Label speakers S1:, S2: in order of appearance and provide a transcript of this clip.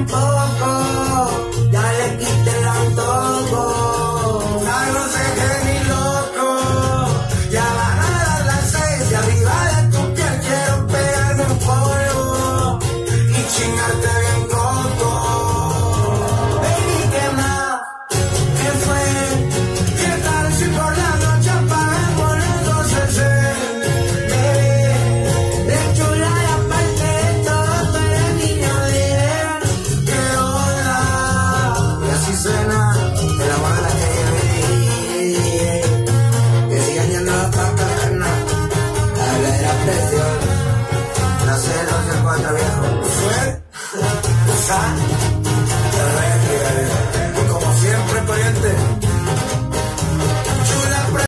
S1: en poco, ya le quité el antojo.
S2: No sé que ni loco, ya van a dar las seis y arriba de tu piel quiero pegarme un polvo y chingarte No sé, no sé cuánto viejo. ¿Fue?